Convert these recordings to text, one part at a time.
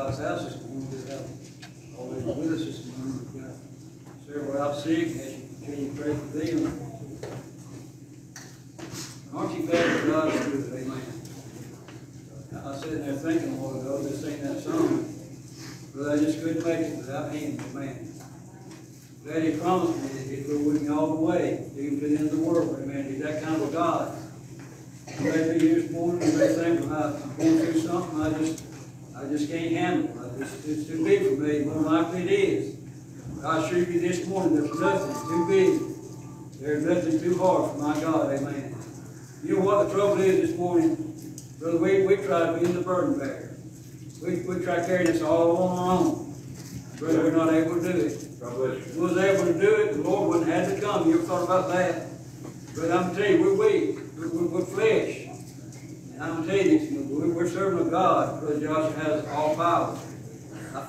ourselves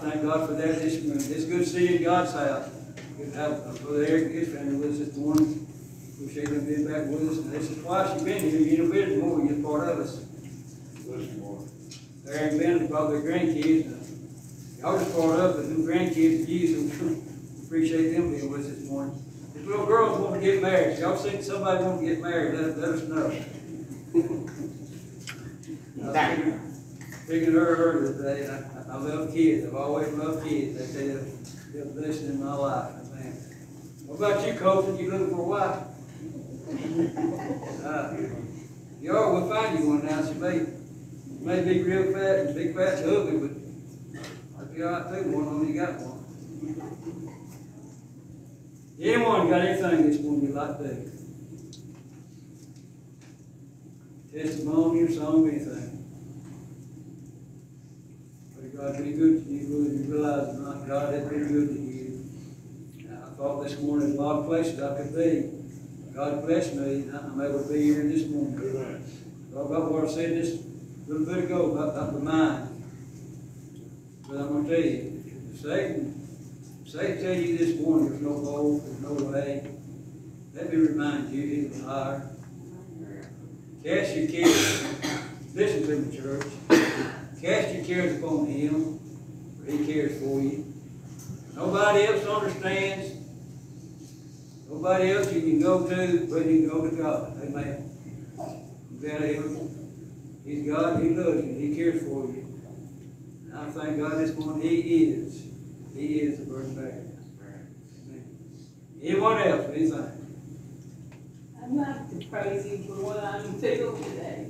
thank God for that. It's, it's good seeing God's house. Good to have Brother Eric and his family with us this morning. Appreciate them being back with us. And this is twice you've been here. You've been here more. You're part of us. There ain't been about their grandkids. Y'all just part of us. New grandkids, Jesus. appreciate them being with us this morning. If little girls want to get married, y'all think somebody want to get married, let, let us know. I was thinking, thinking her earlier today, I, I love kids, I've always loved kids, they're, they're a blessing in my life, man. What about you, Colton, you looking for a wife? Uh, You are, we'll find you one now, she may, may be real fat and big fat and ugly, but I'd be all right too, one of them you got one. Anyone got anything this morning you'd like to? Testimony or song, anything? God be good to you, you realize not God has been good to you. I thought this morning, a lot of places I could be. God bless me, and I'm able to be here this morning. About what I said just a little bit ago about, about the mind. But I'm gonna tell you, Satan, Satan tell you this morning, there's no hope, there's no way. Let me remind you, he's a liar. Cast your cares, listen to the church. Cast your cares upon him, for he cares for you. Nobody else understands. Nobody else you can go to, but you can go to God. Amen. Him. He's God, he loves you, he cares for you. And I thank God this morning, he is. He is the burden bearer. Amen. Anyone else, anything? I'd like to praise him for what I'm feeling today.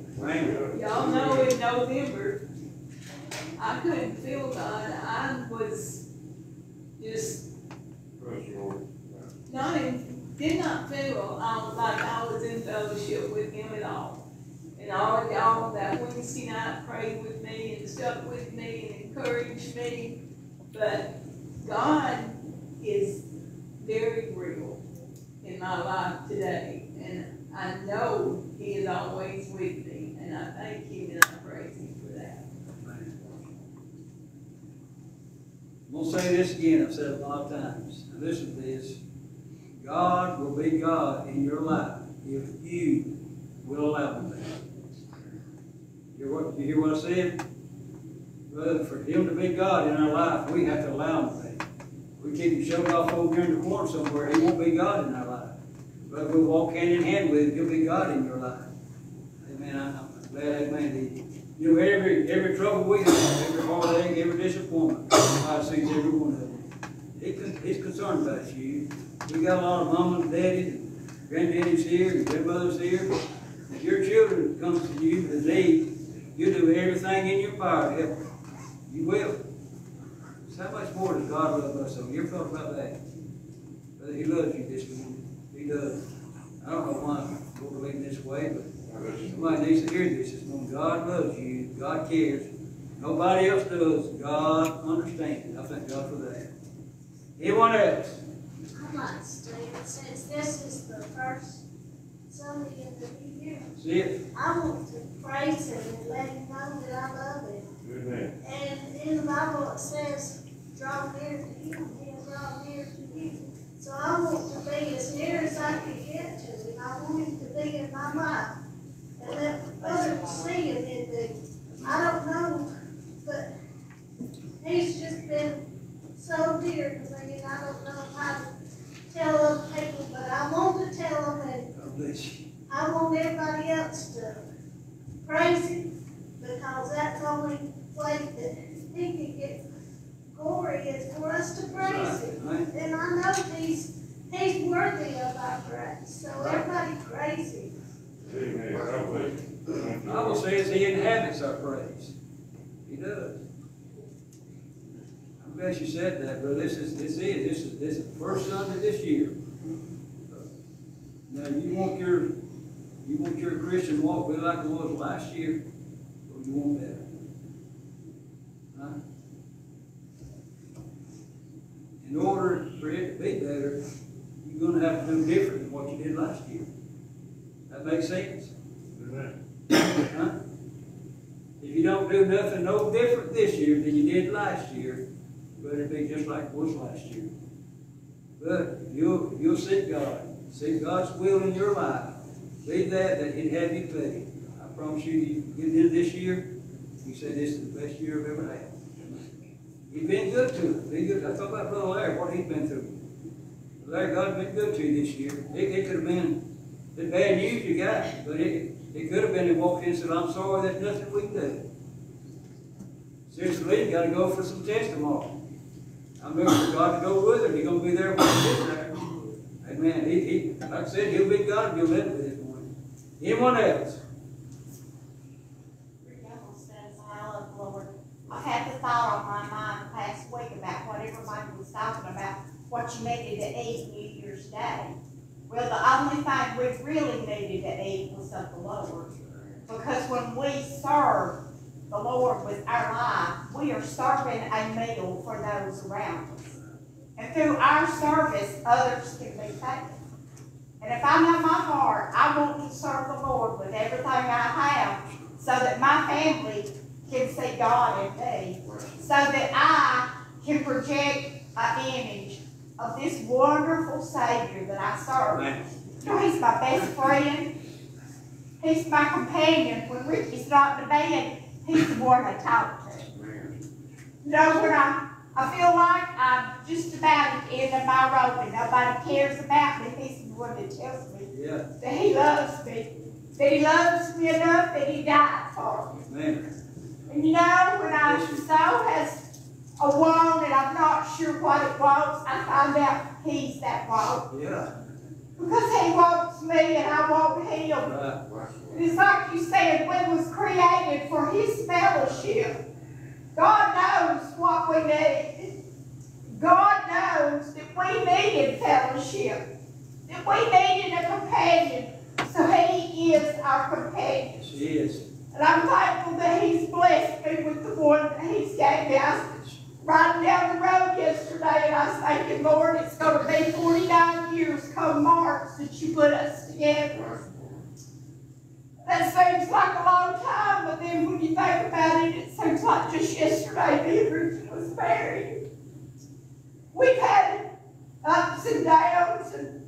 Y'all know in November, I couldn't feel God. I was just not in, did not feel um, like I was in fellowship with him at all. And all of y'all that Wednesday night prayed with me and stuck with me and encouraged me. But God is very real in my life today. And I know he is always with me. And I thank him and I praise him for that. I'm gonna say this again, I've said it a lot of times. Now listen to this. God will be God in your life if you will allow him to. You hear what, you hear what I said? Brother, for him to be God in our life, we have to allow him to be. We keep him shoved off over here in the corner somewhere, he won't be God in our life. But if we'll walk hand in hand with him, he'll be God in your life. Amen. I'm glad, amen. You know, every, every trouble we have, every heartache, every disappointment, God sees every one of them. He, he's concerned about you. We got a lot of mamas, daddies, and granddaddies here, and grandmothers here. If your children comes to you with need, you do everything in your power to help them. You will. So how much more does God love us? Have you ever thought about that? Brother, He loves you this morning. He does. I don't know why we're believing this way, but Somebody needs to hear this this morning. God loves you. God cares. Nobody else does. God understands. I thank God for that. Anyone else? I'd like to since this is the first Sunday in the new year, See it? I want to praise him and let him know that I love him. Amen. And in the Bible it says, draw near to him, he'll draw near to you. So I want to be as near as I can get to him. I want him to be in my life. And others see him in. I don't know, but he's just been so dear to me and I don't know how to tell other people, but I want to tell them and God bless you. I want everybody else to praise him because that's the only way that he can get glory is for us to praise him. Right? And I know he's, he's worthy of our praise, so everybody praise him. The Bible says He inhabits our praise. He does. I'm glad you said that, but this is, this is, this is, this is the first Sunday this year. Now, you want your, you want your Christian walk to be like it was last year, or you want better? Huh? In order for it to be better, you're gonna have to do different than what you did last year. That makes sense? Huh? If you don't do nothing no different this year than you did last year, you better be just like it was last year. But you'll, you'll seek God, seek God's will in your life. Be that that He'd have you be. I promise you, you get this year, you say this is the best year I've ever had. You've been good to it. Be good. I thought about Brother Larry, what he's been through. Larry, God's been good to you this year. It, it could have been the bad news you got, but it, it could have been he walked in and said, I'm sorry, there's nothing we can do. Sister Lee gotta go for some tests tomorrow. I'm looking for God to go with her, He's gonna be there when he gets there. Amen, he, he, like I said, he'll be God, he'll live with this morning. Anyone else? I had the thought on my mind past week about what everybody was talking about, what you needed to eat New Year's Day. Well, the only thing we really needed to eat was of the Lord. Because when we serve the Lord with our life, we are serving a meal for those around us. And through our service, others can be fed. And if I know my heart, I want to serve the Lord with everything I have so that my family can see God in me, so that I can project an image of this wonderful Savior that I serve. Amen. You know, he's my best friend. He's my companion. When Ricky's not in the bed, he's the one I talk to. You know, when I, I feel like I'm just about at the end of my rope and nobody cares about me, he's the one that tells me Yeah, that he loves me, that he loves me enough that he died for me. amen. And you know, when I so has a wound and I'm not sure what it was, I find out he's that wound. Yeah, Because he wants me and I want him. right. It's like you said, we was created for his fellowship. God knows what we need. God knows that we needed fellowship, that we needed a companion. So he is our companion. Yes, he is. And I'm thankful that he's blessed me with the one that he's gave me. I riding down the road yesterday and I was thinking, Lord, it's gonna be forty-nine years come March that you put us together. That seems like a long time, but then when you think about it, it seems like just yesterday and Richard was married. We've had ups and downs and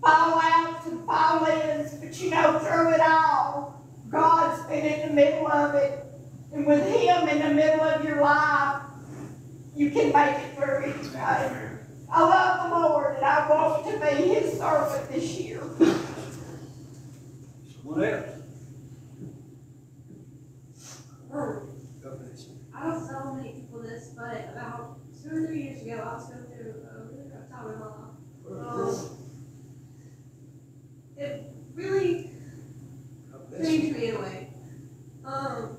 fallouts and fall-ins, but you know, through it all, God's been in the middle of it. And with Him in the middle of your life, you can make it through each. I love the Lord and I want to be His servant this year. Someone else? Oh, God bless you. I don't tell many people this, but about two or three years ago, I was going through a really rough time in my life. Um, it really God bless you. changed me in a way. Um,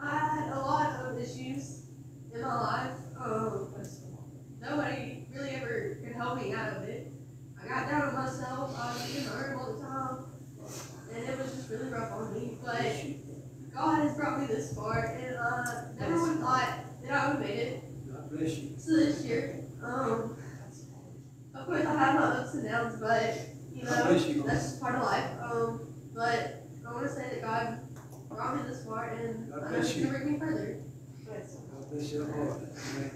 I had a lot of issues in my life. Um, nobody really ever could help me out of it. I got down on myself. I was getting hurt all the time, and it was just really rough on me. But God has brought me this far, and uh, never would have thought that I would have made it God bless you. to this year. Um, of course, I have my ups and downs, but you know you. that's just part of life. Um, but I want to say that God brought me this far, and God I know bless you. gonna bring me further. God bless your heart. Amen.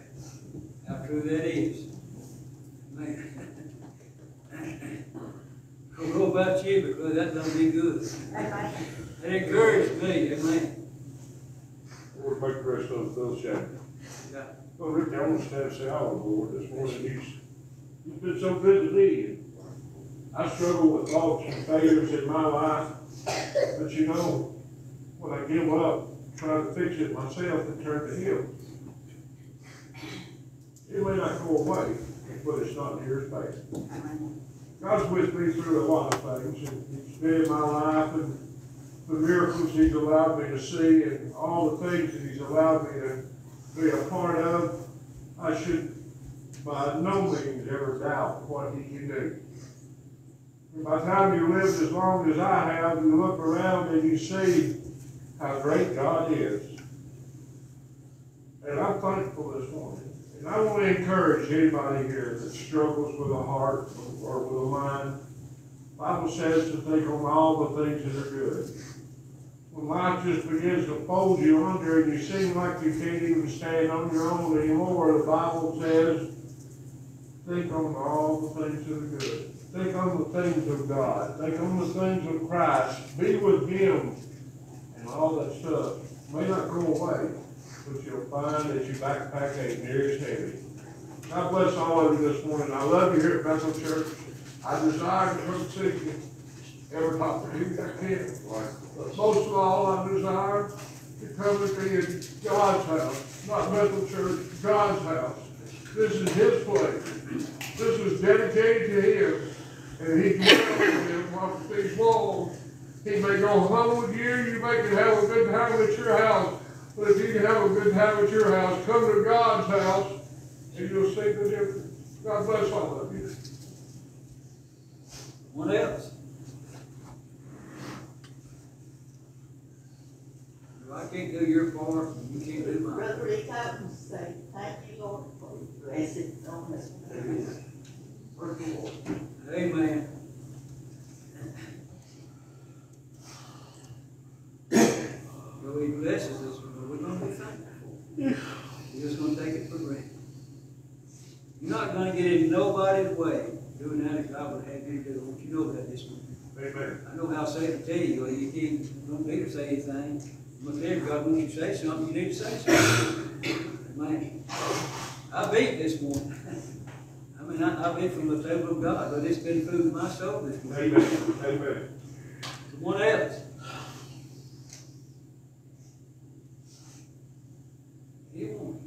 How true that is. Amen. Well, What about you? Because that done me good. It encouraged me, amen. Lord, make the rest of those chapters. Yeah. Well, Rick, I want to stand and say, oh, Lord, this morning, he's, he's been so good to me. I struggle with faults and failures in my life, but you know, when I give up trying to fix it myself and turn to him, it may not go away, but it's not near as bad. God's with me through a lot of things, and He's been in my life, and the miracles He's allowed me to see, and all the things that He's allowed me to be a part of, I should by no means ever doubt what He can do. By the time you live as long as I have, you look around and you see how great God is. And I'm thankful this morning. And I want to encourage anybody here that struggles with a heart or with a mind. Bible says to think on all the things that are good. When life just begins to fold you under and you seem like you can't even stand on your own anymore, the Bible says, think on all the things that are good. Think on the things of God. Think on the things of Christ. Be with Him and all that stuff. May not go away, but you'll find that your backpack ain't near as heavy. God bless all of you this morning. I love you here at Bethel Church. I desire to come see you every opportunity I can. But most of all, I desire to come to be in God's house, not Bethel Church, God's house. This is his place. This is dedicated to him, and he dwells in him while these walls. He may go home with you, you may can have a good time at your house, but if you can have a good time at your house, come to God's house, and you'll see the difference. God bless all of you. What else? I can't do your part, you can't do mine. Brother Rick, I would say, thank you, Lord, for your blessings on us. For the Lord. Amen. Well, he blesses us, we're gonna be thankful. We're just gonna take it for granted. You're not gonna get in nobody's way doing that if God would have you do. Don't you know that this morning? Amen. I know how to tell you, you can't, don't need to say anything. But there, God wants you to say something, you need to say something. Man, I beat this morning. I mean, I, I beat from the table of God, but it's been food for my soul this morning. Amen. Amen. What else? He won't.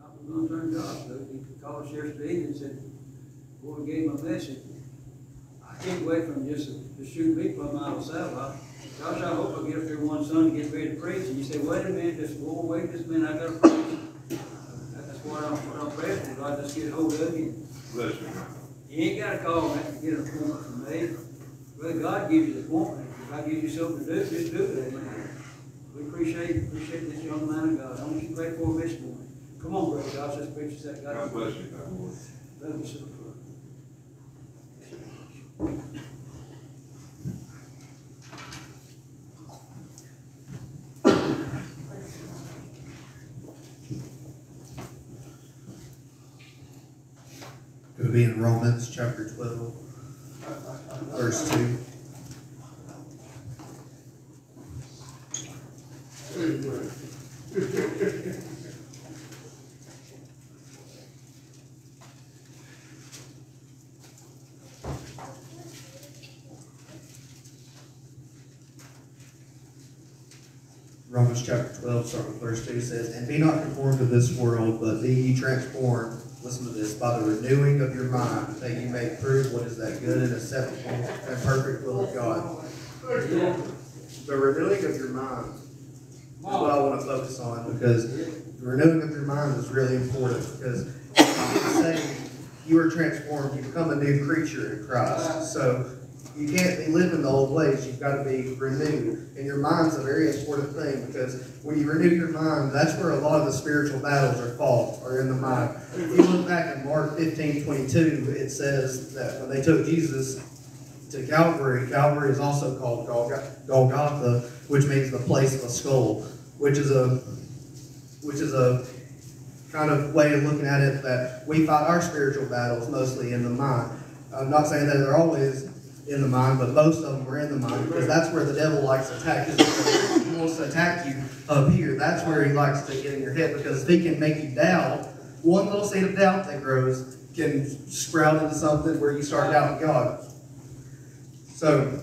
I was gonna turn Josh, though, he called Sheriff Steve and said, boy, gave him a message. I wait for him just to, shoot me from out of Savile. Josh, I hope I get up there one Sunday, and get ready to preach, and you say, wait a minute, just, boy, wait a minute, I gotta preach. That's what I'm, what I'm praying for, God, just get a hold of you. Bless you. You ain't gotta call me to get an appointment from me. Well, God gives you the appointment. If God gives you something to do, just do it, amen appreciate, appreciate this young man of God. I want you to pray for him this morning. Come on, brother God, let's preach to that guy. God bless you, God bless you. It'll be in Romans chapter 12, verse 2. Verse two, says, And be not conformed to this world, but be ye transformed, listen to this, by the renewing of your mind, that ye may prove what is that good and acceptable and perfect will of God. The renewing of your mind is what I want to focus on, because the renewing of your mind is really important, because it's saying you are transformed, you become a new creature in Christ. So you can't be living the old ways, you've got to be renewed. And your mind's a very important thing, because when you renew your mind, that's where a lot of the spiritual battles are fought, are in the mind. If you look back in Mark 15, 22, it says that when they took Jesus to Calvary, Calvary is also called Golgotha, which means the place of a skull, which is a which is a kind of way of looking at it that we fight our spiritual battles mostly in the mind. I'm not saying that they're always in the mind, but most of them are in the mind because that's where the devil likes to attack. He wants to attack you up here. That's where he likes to get in your head because if he can make you doubt, one little seed of doubt that grows can sprout into something where you start doubting God. So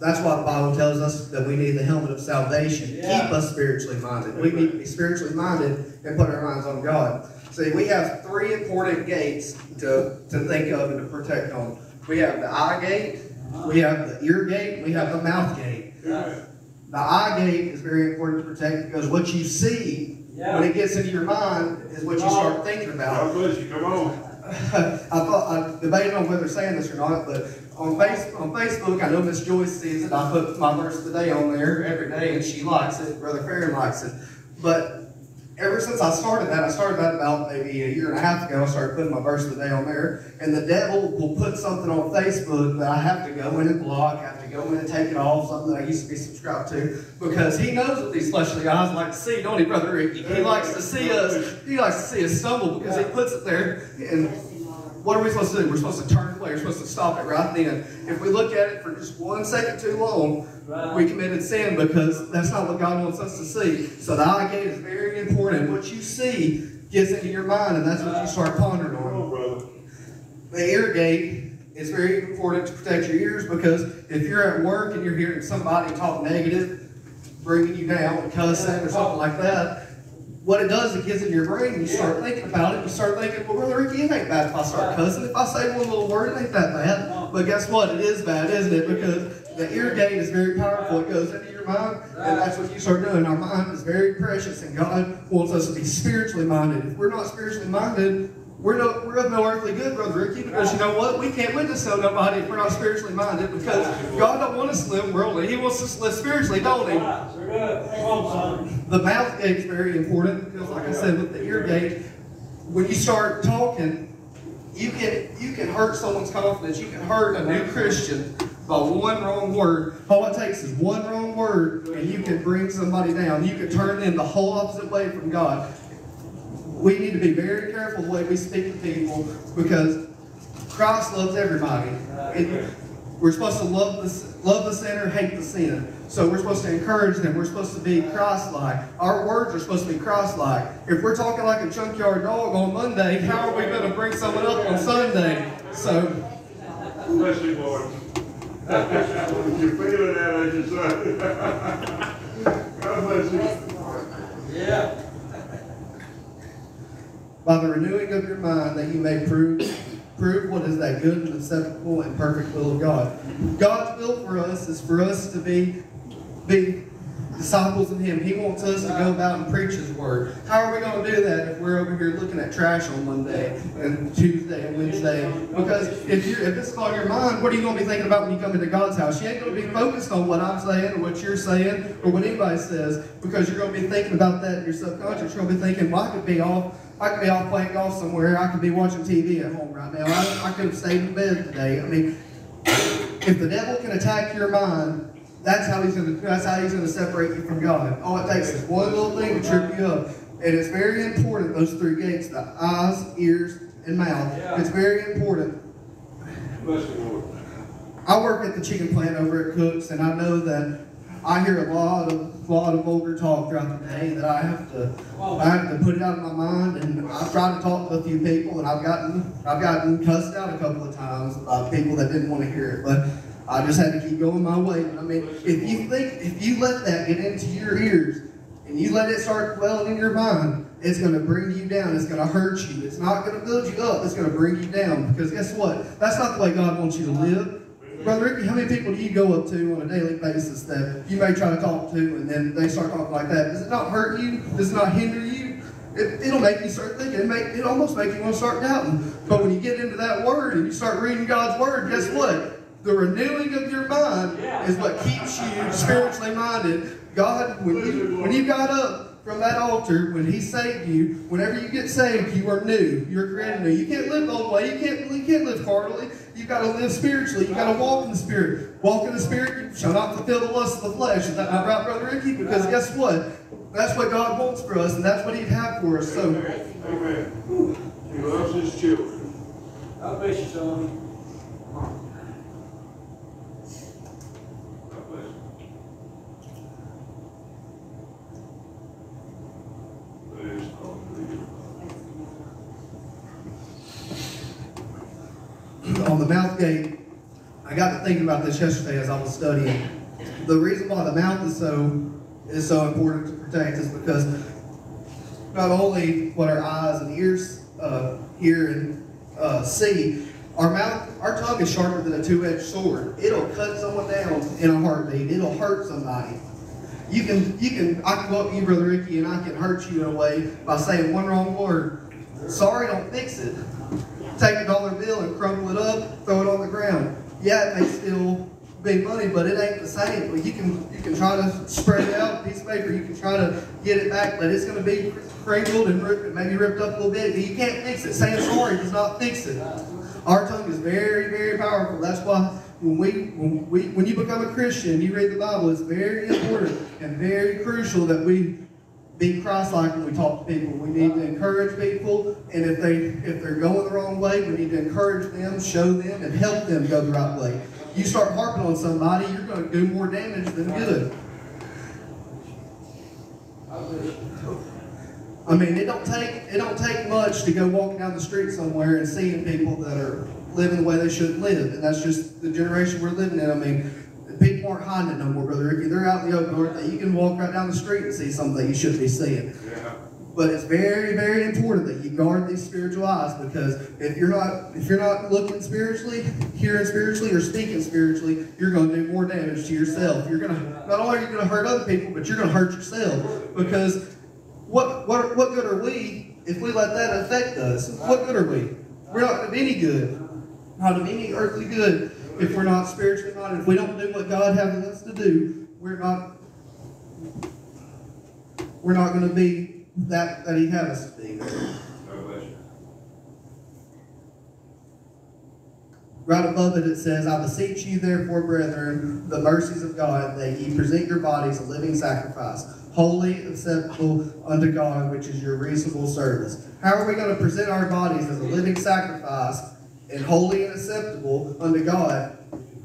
that's why the Bible tells us that we need the helmet of salvation. Yeah. Keep us spiritually minded. We need to be spiritually minded and put our minds on God. See, we have three important gates to, to think of and to protect on. We have the eye gate, we have the ear gate, we have the mouth gate. Yeah. The eye gate is very important to protect because what you see when it gets into your mind is what you start thinking about. God come on. I thought I debated on whether saying this or not, but on face on Facebook, I know Miss Joyce sees it. I put my verse of the day on there every day, and she likes it. Brother Farron likes it. But ever since I started that, I started that about maybe a year and a half ago. I started putting my verse of the day on there, and the devil will put something on Facebook that I have to go in and block. I have to go in and take it off. Something that I used to be subscribed to because he knows what these fleshly eyes like to see, don't he, Brother Ricky? He likes to see us. He likes to see us stumble because he puts it there and. Bless him, Lord. What are we supposed to do? We're supposed to turn away. We're supposed to stop it right then. If we look at it for just one second too long, Right. we committed sin because that's not what God wants us to see. So the eye gate is very important. What you see gets into your mind, and that's what you start pondering on. on. The ear gate it's very important to protect your ears because if you're at work and you're hearing somebody talk negative, bringing you down, cussing or something like that, what it does, it gets in your brain, you start thinking about it, you start thinking, well, Brother Ricky, it ain't bad if I start cussing. If I say one little word, it ain't that bad. Uh-huh. But guess what? It is bad, isn't it? Because the ear gate is very powerful. It goes into your mind, and that's what you start doing. Our mind is very precious, and God wants us to be spiritually minded. If we're not spiritually minded, we're no, we're of no earthly good, Brother Ricky, because you know what? We can't witness to sell nobody if we're not spiritually minded, because God don't want us to live worldly. He wants us to live spiritually, don't He? The mouth gate is very important because, like I said, with the ear gate, when you start talking, you can you can hurt someone's confidence. You can hurt a new Christian by one wrong word. All it takes is one wrong word, and you can bring somebody down. You can turn them the whole opposite way from God. We need to be very careful the way we speak to people because Christ loves everybody. And we're supposed to love the, love the sinner, hate the sin. So we're supposed to encourage them. We're supposed to be Christ-like. Our words are supposed to be Christ-like. If we're talking like a junkyard dog on Monday, how are we going to bring someone up on Sunday? So Bless you, Lord. You're feeling that, ain't you, son? God bless you. Yeah. By the renewing of your mind that you may prove prove what is that good and acceptable and perfect will of God. God's will for us is for us to be be disciples of Him. He wants us to go about and preach His word. How are we going to do that if we're over here looking at trash on Monday and Tuesday and Wednesday? Because if you if it's on your mind, what are you going to be thinking about when you come into God's house? You ain't going to be focused on what I'm saying or what you're saying or what anybody says because you're going to be thinking about that in your subconscious. You're going to be thinking, well, I could be off I could be off playing golf somewhere. I could be watching TV at home right now. I, I could have stayed in bed today. I mean, if the devil can attack your mind, that's how he's going to. That's how he's going to separate you from God. All it takes is one little thing to trip you up, and it's very important. Those three gates: the eyes, ears, and mouth. It's very important. Bless you, Lord. I work at the chicken plant over at Cooks, and I know that I hear a lot of lot of vulgar talk throughout the day that I have to I have to put it out of my mind. And I've tried to talk to a few people, and I've gotten I've gotten cussed out a couple of times by people that didn't want to hear it, but. I just had to keep going my way. I mean, if you think, if you let that get into your ears and you let it start dwelling in your mind, it's going to bring you down. It's going to hurt you. It's not going to build you up. It's going to bring you down. Because guess what? That's not the way God wants you to live. Brother Ricky, how many people do you go up to on a daily basis that you may try to talk to and then they start talking like that? Does it not hurt you? Does it not hinder you? It, it'll make you start thinking. It make it almost make you want to start doubting. But when you get into that word and you start reading God's word, guess what? The renewing of your mind is what keeps you spiritually minded. God, when you when you got up from that altar, when He saved you, whenever you get saved, you are new. You're created new. You can't live old way. You can't you can't live carnally. You got to live spiritually. You've got to walk in the Spirit. Walk in the Spirit. You shall not fulfill the lust of the flesh. Is that not right, Brother Ricky? Because guess what? That's what God wants for us, and that's what He'd have for us. So. Amen. He loves his children. God bless you, son. God you. Praise on the mouth gate, I got to thinking about this yesterday as I was studying. The reason why the mouth is so is so important to protect is because not only what our eyes and ears uh, hear and uh, see, our mouth, our tongue is sharper than a two-edged sword. It'll cut someone down in a heartbeat. It'll hurt somebody. You can, you can, I can go up to you, Brother Ricky, and I can hurt you in a way by saying one wrong word. Sorry don't fix it. Take a dollar bill and crumple it up, throw it on the ground. Yeah, it may still be money, but it ain't the same. Well, you can you can try to spread it out, piece of paper. You can try to get it back, but it's going to be crinkled and ripped, maybe ripped up a little bit. You can't fix it. Saying sorry does not fix it. Our tongue is very, very powerful. That's why when we when we when you become a Christian, you read the Bible. It's very important and very crucial that we be Christ-like when we talk to people. We need to encourage people, and if they if they're going the wrong way, we need to encourage them, show them, and help them go the right way. You start harping on somebody, you're going to do more damage than good. I mean, it don't take it don't take much to go walking down the street somewhere and seeing people that are living the way they shouldn't live, and that's just the generation we're living in. I mean, people aren't hiding it no more, brother Ricky. They're out in the open, aren't they? You can walk right down the street and see something that you shouldn't be seeing. Yeah. But it's very, very important that you guard these spiritual eyes because if you're not if you're not looking spiritually, hearing spiritually, or speaking spiritually, you're going to do more damage to yourself. You're going to not only are you going to hurt other people, but you're going to hurt yourself because what what what good are we if we let that affect us? What good are we? We're not of any good, not of any earthly good if we're not spiritually minded. If we don't do what God has us to do, we're not we're not going to be that that He had us to be. Right above it, it says, I beseech you, therefore, brethren, the mercies of God, that ye present your bodies a living sacrifice, holy, acceptable unto God, which is your reasonable service. How are we going to present our bodies as a living sacrifice and holy and acceptable unto God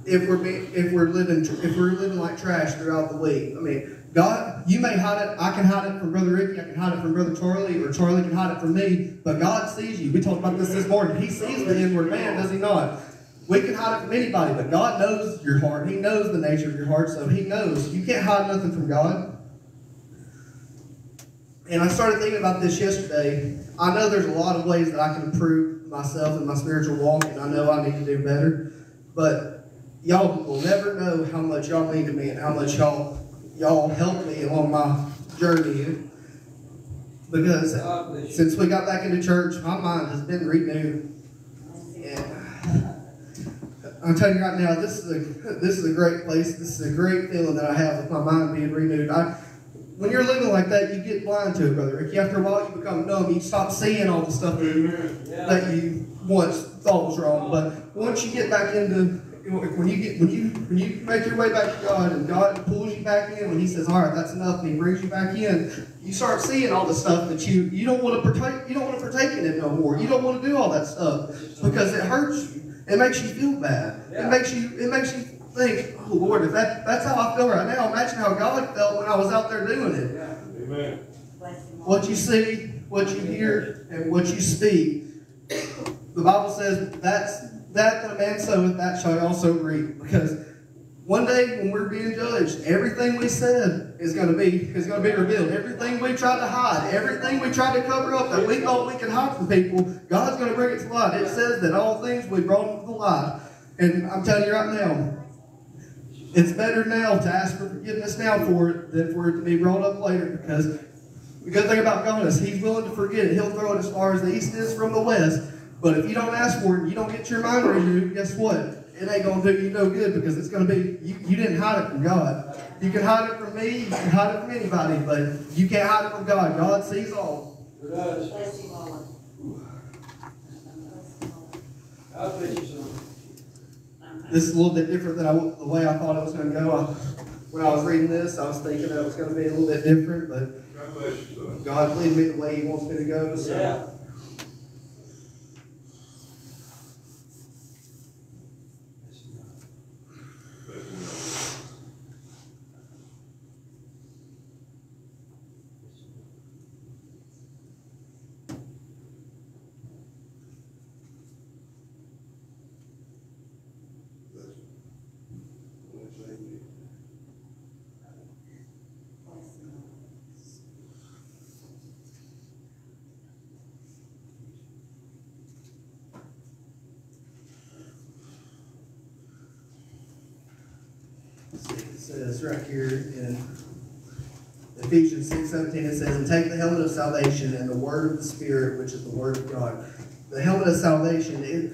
if we're being, if we're living if we're living like trash throughout the week? I mean, God, you may hide it. I can hide it from Brother Ricky. I can hide it from Brother Charlie, or Charlie can hide it from me. But God sees you. We talked about this this morning. He sees the inward man, does he not? We can hide it from anybody, but God knows your heart. He knows the nature of your heart, so He knows. You can't hide nothing from God. And I started thinking about this yesterday. I know there's a lot of ways that I can improve myself and my spiritual walk, and I know I need to do better. But y'all will never know how much y'all mean to me and how much y'all y'all help me along my journey. Because since we got back into church, my mind has been renewed. I'm telling you right now, this is a this is a great place. This is a great feeling that I have with my mind being renewed. I, when you're living like that, you get blind to it, brother. Ricky. After a while, you become numb. You stop seeing all the stuff that you, Yeah. that you once thought was wrong. But once you get back into when you get when you when you make your way back to God and God pulls you back in when He says, "All right, that's enough," and He brings you back in, you start seeing all the stuff that you you don't want to partake you don't want to partake in it no more. You don't want to do all that stuff because it hurts you. It makes you feel bad. Yeah. It makes you it makes you think, "Oh Lord, if that that's how I feel right now, imagine how God felt when I was out there doing it." Yeah. Amen. What you see, what you hear, and what you speak. The Bible says that's that that a man soweth, that shall he also reap. Because one day when we're being judged, everything we said is going to be is going to be revealed. Everything we tried to hide, everything we tried to cover up that we thought we could hide from people, God's going to bring it to light. It says that all things we brought into the light. And I'm telling you right now, it's better now to ask for forgiveness now for it than for it to be brought up later because the good thing about God is He's willing to forget it. He'll throw it as far as the east is from the west. But if you don't ask for it, and you don't get your mind renewed, guess what? It ain't gonna do you no good because it's gonna be you, you didn't hide it from God. You can hide it from me, you can hide it from anybody, but you can't hide it from God. God sees all. It does. God bless you, son. This is a little bit different than I, the way I thought it was gonna go. I, when I was reading this, I was thinking that it was gonna be a little bit different, but God bless you, son. God lead me the way He wants me to go. So. Yeah. Says right here in Ephesians six seventeen, it says, And take the helmet of salvation and the word of the Spirit, which is the word of God. The helmet of salvation, it,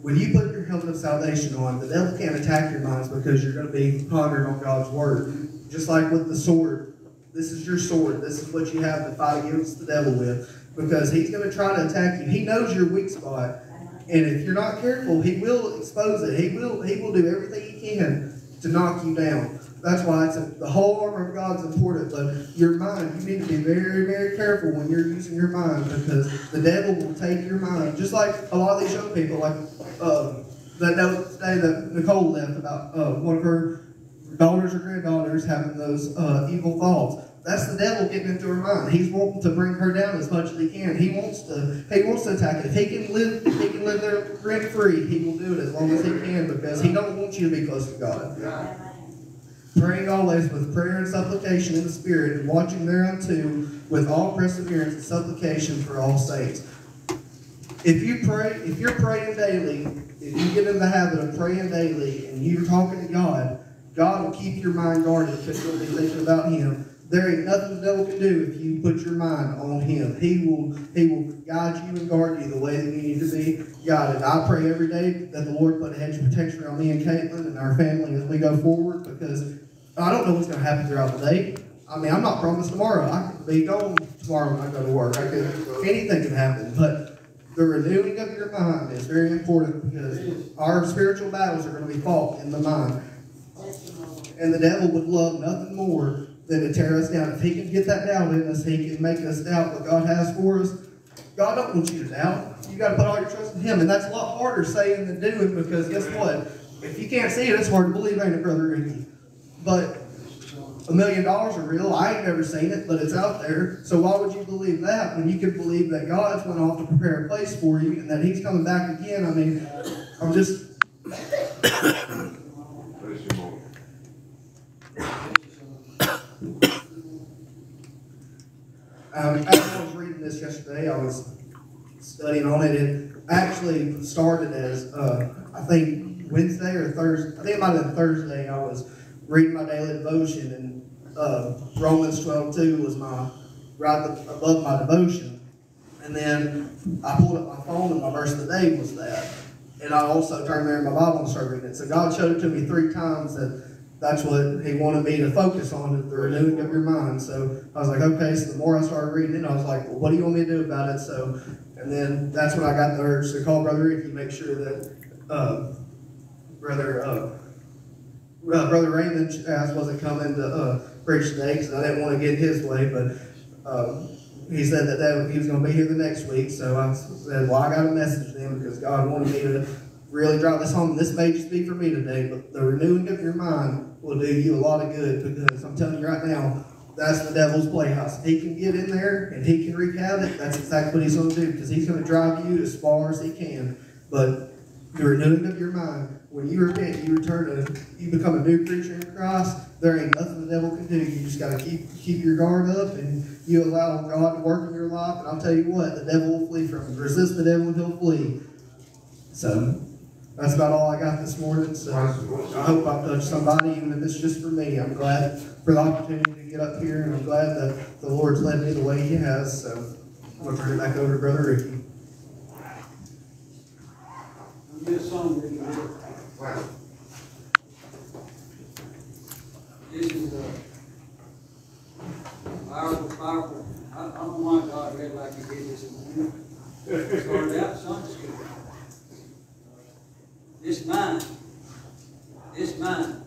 when you put your helmet of salvation on, the devil can't attack your minds because you're going to be pondering on God's word. Just like with the sword, this is your sword. This is what you have to fight against the devil with because he's going to try to attack you. He knows your weak spot. And if you're not careful, he will expose it. He will he will do everything he can to knock you down. That's why it's a, the whole armor of God's important. But your mind, you need to be very, very careful when you're using your mind because the devil will take your mind. Just like a lot of these young people, like um, that note today that Nicole left about uh, one of her daughters or granddaughters having those uh, evil thoughts. That's the devil getting into her mind. He's wanting to bring her down as much as he can. He wants to. He wants to attack it. If he can live, he can live there rent free, he will do it as long as he can because he don't want you to be close to God. Praying always with prayer and supplication in the Spirit, and watching thereunto with all perseverance and supplication for all saints. If you pray, if you're praying daily, if you get in the habit of praying daily and you're talking to God, God will keep your mind guarded because you'll be thinking about Him. There ain't nothing the devil can do if you put your mind on Him. He will He will guide you and guard you the way that you need to be guided. I pray every day that the Lord put a hedge of protection around me and Caitlin and our family as we go forward because I don't know what's going to happen throughout the day. I mean, I'm not promised tomorrow. I could be gone tomorrow when I go to work. I could, anything can happen. But the renewing of your mind is very important because our spiritual battles are going to be fought in the mind. And the devil would love nothing more than to tear us down. If he can get that doubt in us, he can make us doubt what God has for us. God don't want you to doubt. You got to put all your trust in Him, and that's a lot harder saying than doing because guess what? If you can't see it, it's hard to believe, ain't it, brother Ricky? But a million dollars are real. I ain't never seen it, but it's out there. So why would you believe that when you could believe that God's went off to prepare a place for you and that He's coming back again? I mean, I'm just Bless you, Lord. Um, as I was reading this yesterday, I was studying on it. It actually started as, uh, I think, Wednesday or Thursday. I think it might have been Thursday. I was reading my daily devotion, and uh, Romans 12 2 was my right above my devotion. And then I pulled up my phone, and my verse of the day was that. And I also turned there in my Bible and started reading it. So God showed it to me three times that that's what he wanted me to focus on, the renewing of your mind. So I was like, okay. So the more I started reading it, I was like, well, what do you want me to do about it? So, and then that's when I got the urge to call Brother Ricky, make sure that uh, Brother uh, Brother Raymond as wasn't coming to uh, preach today because I didn't want to get his way, but. Um, he said that, that he was going to be here the next week, so I said, "Well, I got a message to him because God wanted me to really drive this home. This may just be for me today, but the renewing of your mind will do you a lot of good because I'm telling you right now, that's the devil's playhouse. He can get in there and he can wreak havoc, that's exactly what he's going to do because he's going to drive you as far as he can. But the renewing of your mind, when you repent, you return to, you become a new creature in Christ. There ain't nothing the devil can do. You just got to keep keep your guard up and you allow God to work in your life. And I'll tell you what, the devil will flee from you. Resist the devil and he'll flee. So that's about all I got this morning. So I hope I've touched somebody, even if it's just for me. I'm glad for the opportunity to get up here, and I'm glad that the Lord's led me the way He has. So I'm going to turn it back over to Brother Ricky. Song, this is a powerful, powerful, I, I don't know why God read like he did this morning. Started out Sunday school. This mind, this mind,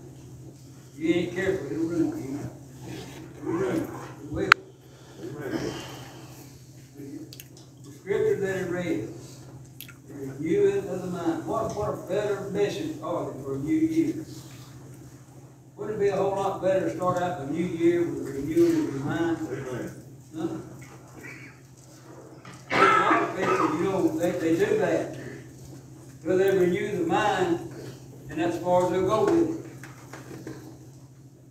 you ain't careful, it'll ruin you. It'll ruin you, it will. The scripture that it read, the renewing of the mind. What, what a better message are for a new year? Wouldn't it be a whole lot better to start out the new year with renewing of your mind? Amen. Huh? There's a lot of people, you know, they, they do that. They renew the mind, and that's as far as they'll go with it.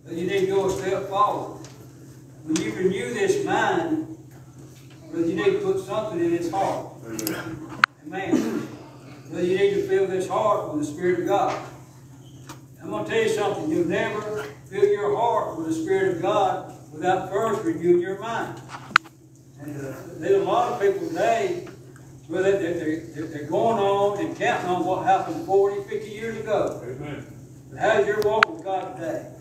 But you need to go a step forward. When you renew this mind, well, you need to put something in its heart. Amen. Amen. Well, you need to fill this heart with the Spirit of God. I'm going to tell you something. You'll never fill your heart with the Spirit of God without first renewing your mind. And uh, there's a lot of people today, well, they, they, they, they're going on and counting on what happened 40, 50 years ago. Amen. But how's your walk with God today?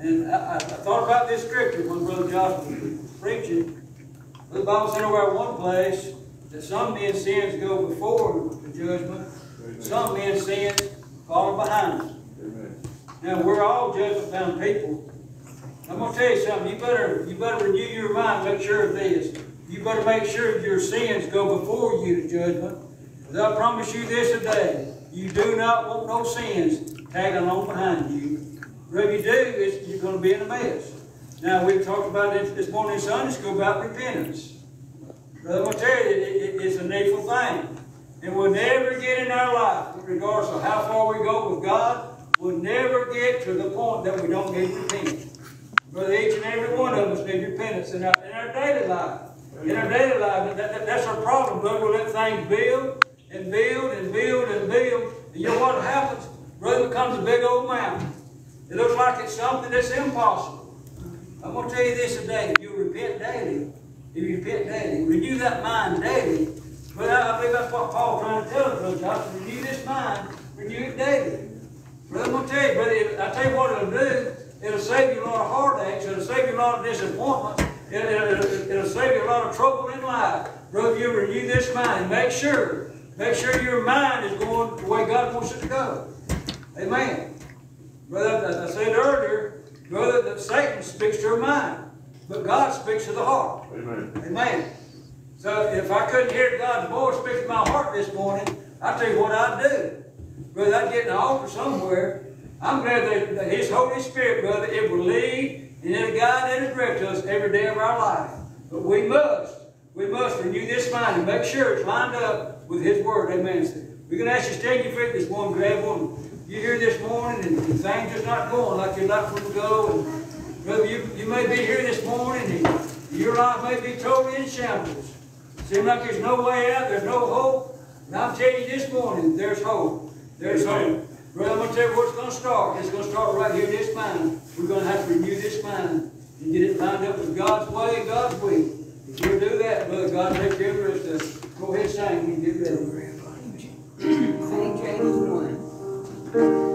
And I, I, thought about this scripture when Brother Josh was preaching. The Bible said over at one place that some men's sins go before the judgment, some men's sins follow behind us. Amen. Now we're all judgment bound people. I'm gonna tell you something. You better you better renew your mind. Make sure of this. You better make sure your sins go before you to judgment. I promise you this today: you do not want no sins tagging along behind you. Whatever you do, you're gonna be in a mess. Now, we've talked about this, this morning in Sunday school about repentance. Brother, you, it, it, it's a needful thing. And we'll never get in our life, regardless of how far we go with God, we'll never get to the point that we don't need repentance. Brother, each and every one of us need repentance in our, in our daily life. In our daily life, that, that, that's our problem, brother. We let things build and build and build and build. And you know what happens? Brother, becomes a big old mountain. It looks like it's something that's impossible. I'm going to tell you this today. If you repent daily, if you repent daily, renew that mind daily. But I, believe that's what Paul's trying to tell us, Brother Josh. Renew this mind, renew it daily. Brother, I'm going to tell you, brother, I tell you what it'll do. It'll save you a lot of heartaches. It'll save you a lot of disappointments. It'll, it'll, it'll save you a lot of trouble in life. Brother, you renew this mind. Make sure, make sure your mind is going the way God wants it to go. Amen. Brother, as I said earlier, brother, that Satan speaks to your mind, but God speaks to the heart. Amen. Amen. So if I couldn't hear God's voice speak to my heart this morning, I'll tell you what I'd do. Brother, I'd get in the altar somewhere. I'm glad that, that His Holy Spirit, brother, it will lead and it'll guide and direct us every day of our life. But we must, we must renew this mind and make sure it's lined up with His Word. Amen. So we're going to ask you to stand your feet this morning, grab one. You here this morning and, things just not going like you'd like them to go. And brother, you, you may be here this morning and your life may be totally in shambles. Seems like there's no way out, there's no hope. And I'm telling you this morning, there's hope. There's hope. Brother, I'm going to tell you where it's going to start. It's going to start right here in this mind. We're going to have to renew this mind and get it lined up with God's way and God's way. If you'll do that, brother, God take care of the rest us. Go ahead and sing. We can get ready. Page eighty-one.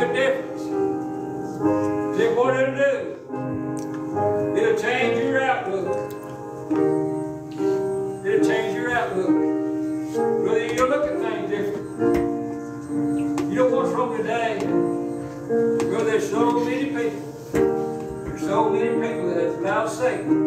make a difference. See what it'll do? It'll change your outlook. It'll change your outlook. Brother, you'll look at things different. You know what's wrong today? Brother, there's so many people. There's so many people that have allowed Satan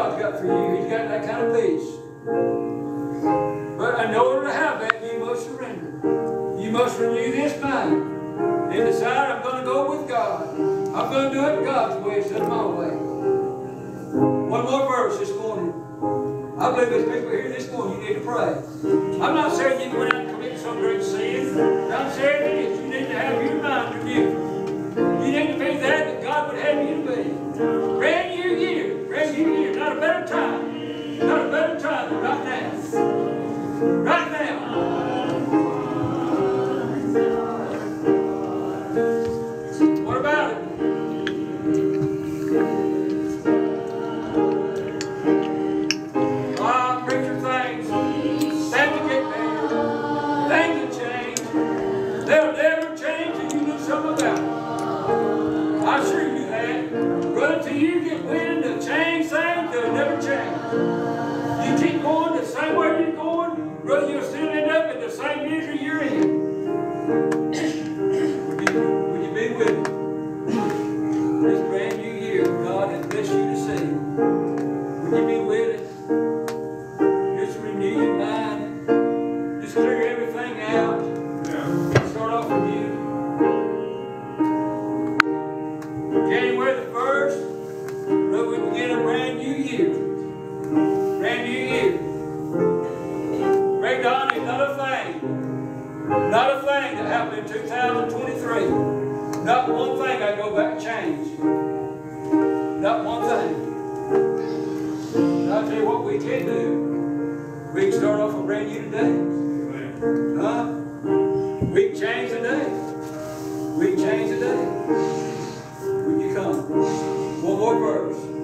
God's got for you. He's got that kind of peace. But in order to have that, you must surrender. You must renew this mind and decide I'm going to go with God. I'm going to do it God's way instead of my way. One more verse this morning. I believe there's people here this morning, you need to pray. I'm not saying you go out and commit some great sin. I'm saying go back and change. Not one thing. I'll tell you what we can do. We can start off a brand new today. Huh? We can change the day. We can change the day. Would you come? One more verse.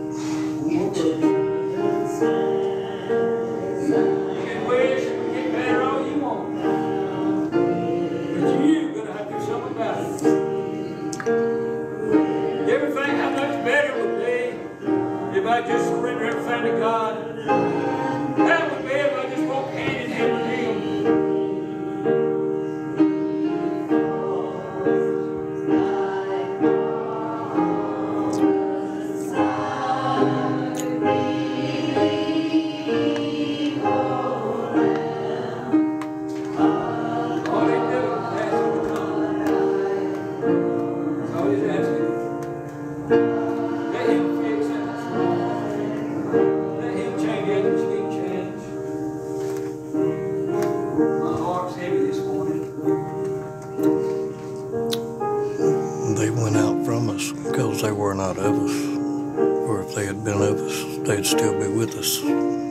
Still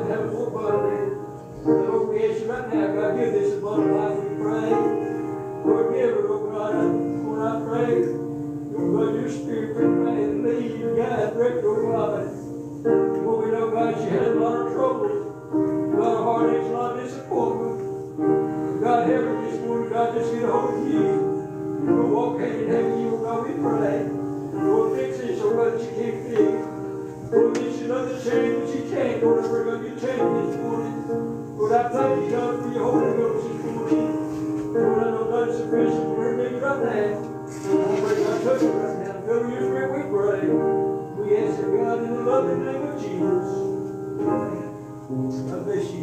and have you right now, God, give this oh God, Lord, I pray. God, your spirit, and lead, guide, direct, God. God, she had a lot of trouble, a lot of a lot of disappointment. God, God, just get a hold of you. Walk you, God, we pray. Fix God, you can't fix. Lord, another you can't, Lord, I thank you, God, for your Holy Ghost this morning. Lord, I know right. I touch we pray. We ask it, God, in the loving name of Jesus. God bless you.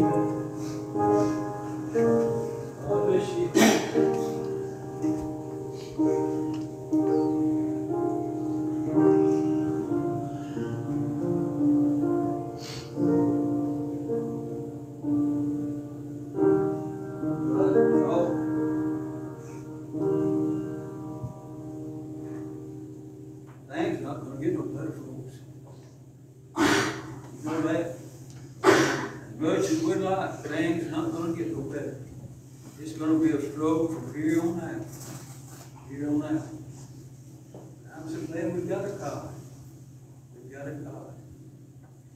God bless you. We've got a God. We've got a God.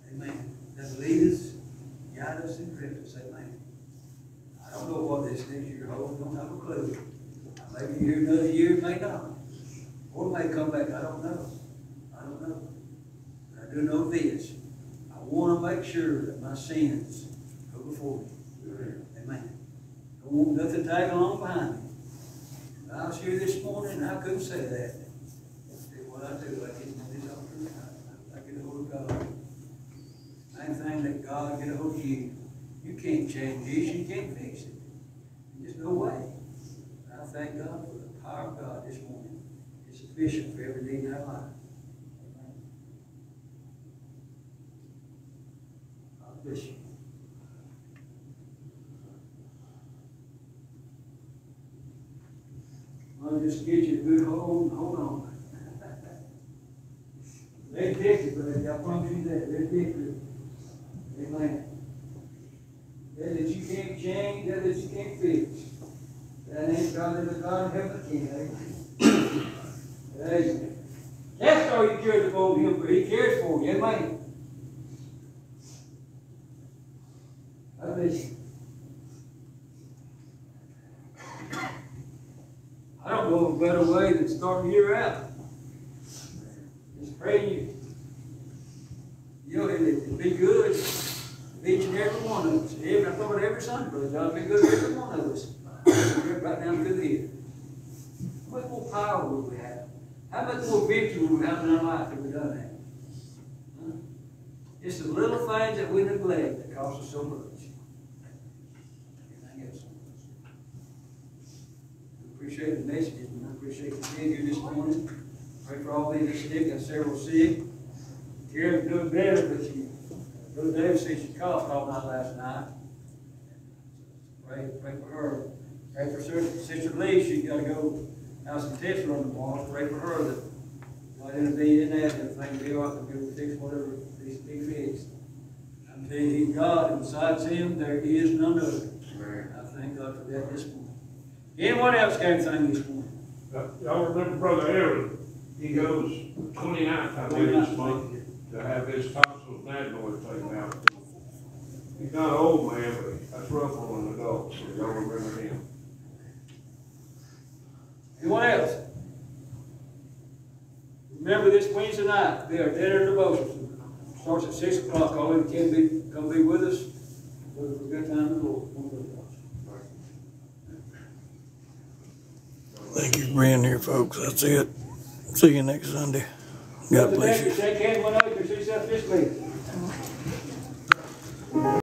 Amen. That lead us, guide us, and direct us. Amen. I don't know what this next year holds, don't have a clue. I may be here another year, may not. Or may come back, I don't know. I don't know. But I do know this. I want to make sure that my sins go before me. Amen. Don't want nothing to tag along behind me. I was here this morning I couldn't say that. Did what I do, I get on this altar, I, I get a hold of God. Same thing that God get a hold of you. You can't change this, you can't fix it. There's no way. I thank God for the power of God this morning. Is sufficient for every need in our life. God bless you. I'll just get you a good hold, hold on. They fix it, but I promise you that, they fix it. Amen. That that you can't change, that that you can't fix. That ain't God the God in heaven can, amen. Amen. That's all you care for him, but he cares for you, amen. I bless. I don't know a better way than starting year out. Just pray you. You know, it, it'd be good each and every one of us, every, I thought every Sunday, brother, John, it'd be good every one of us. Right down the here. How much more power would we have? How much more victory would we have in our life if we done that? Huh? It's the little things that we neglect that cost us so much. Everything else. We Appreciate the message and I appreciate you being here this morning. Pray for all these that sick, got several sick. Karen's doing better, but she, Brother David said she coughed all night last night. Pray, pray for her. Pray for Sister, Sister Lee, She's gotta go have some tests run tomorrow. Pray for her that God intervene in that, and everything be all right, and be able to fix whatever needs to be fixed. I'm telling you, He's God, and besides Him, there is none other. I thank God for that this morning. Anyone else got anything this morning? Uh, Y'all remember Brother Aaron, he goes twenty-ninth, I believe, this month, to have his tonsils and adenoids taken out. He's not an old man, but that's rough on an adult, so y'all remember him. Anyone else? Remember this Wednesday night, be our dinner devotion. Starts at six o'clock, all of you can be, come be with us. We've a good time in the Lord. Thank you for being here, folks. That's it. See you next Sunday. God bless you. Shake hands, one another, consider yourself dismissed.